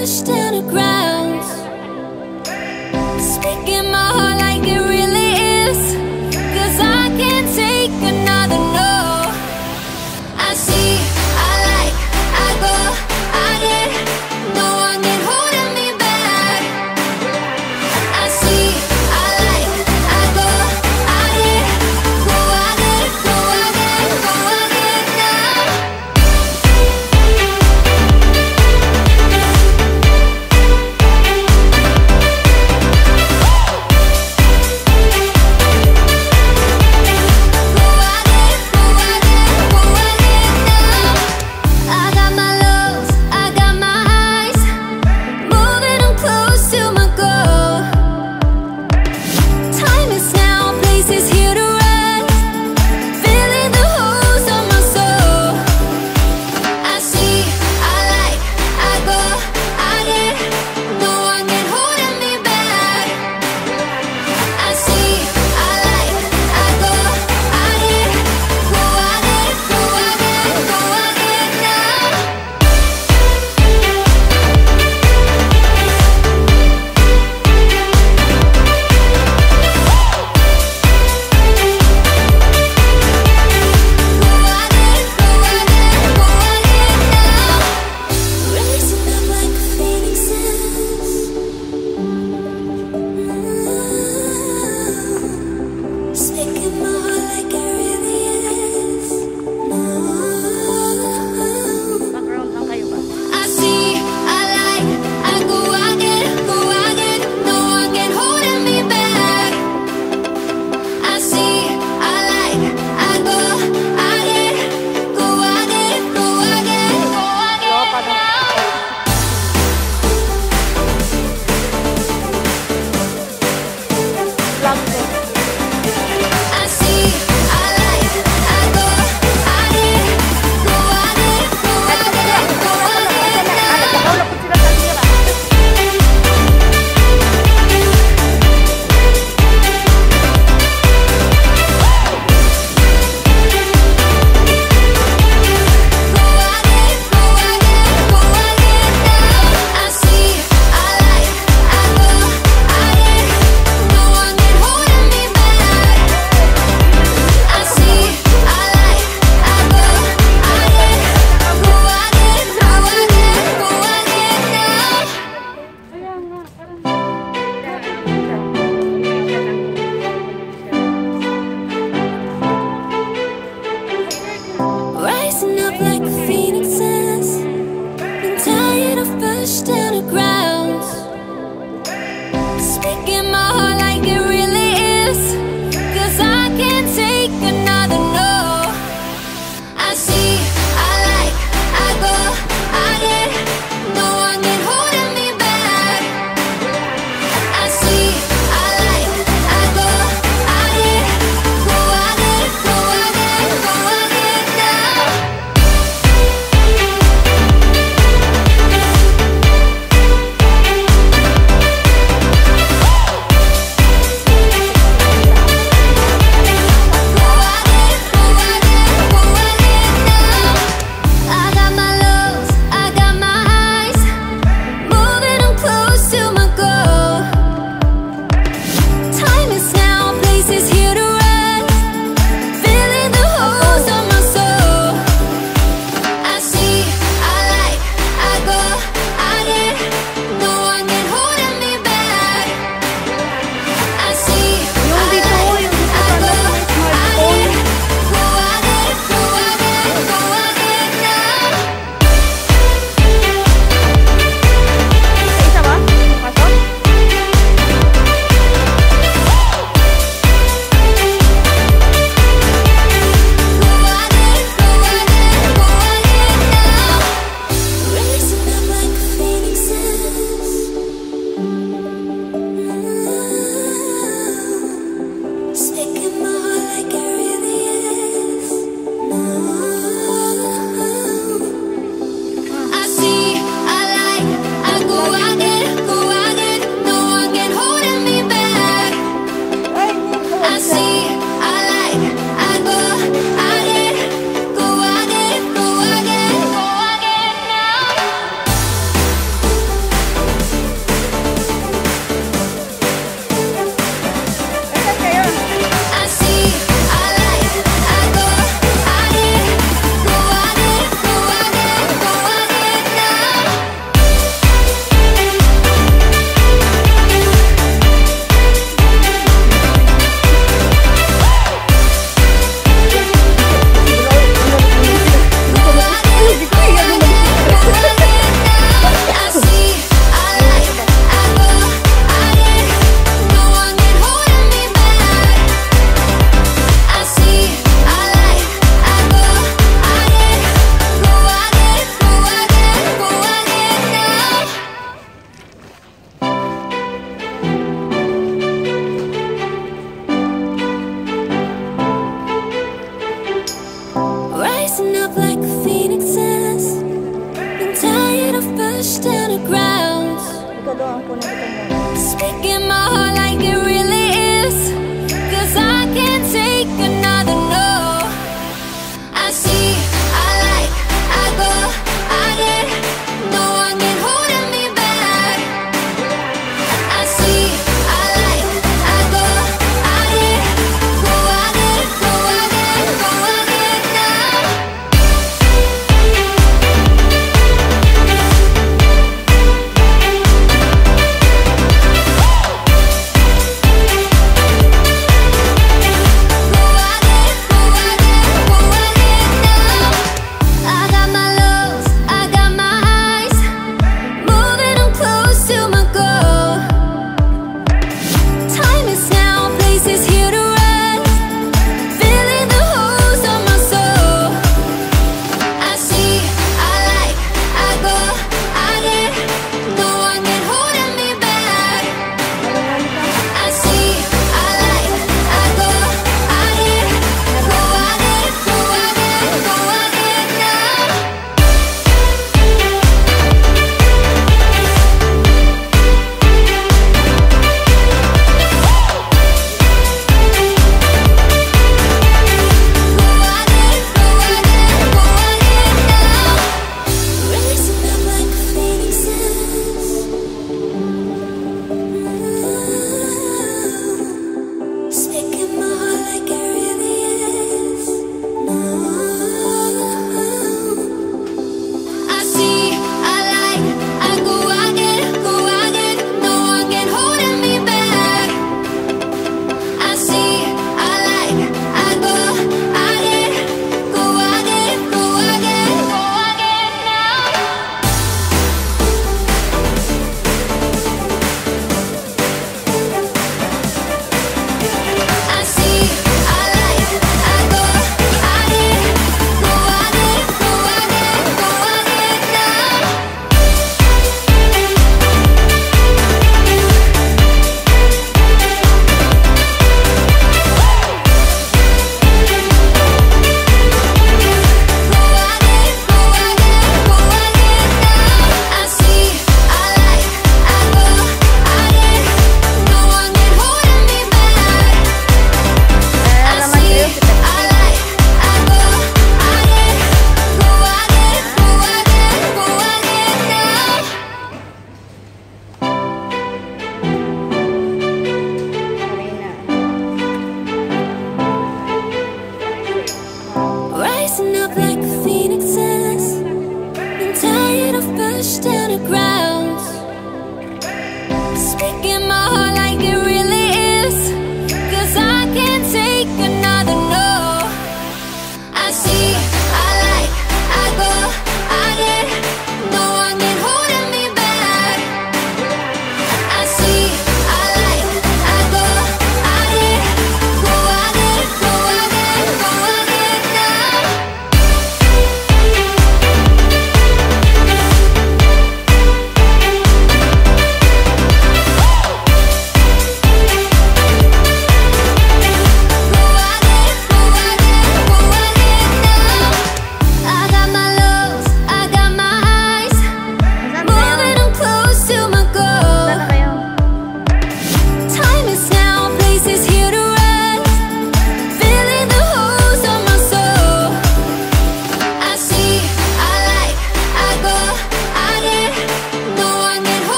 Push down the ground. Speak.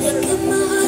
Look at my heart.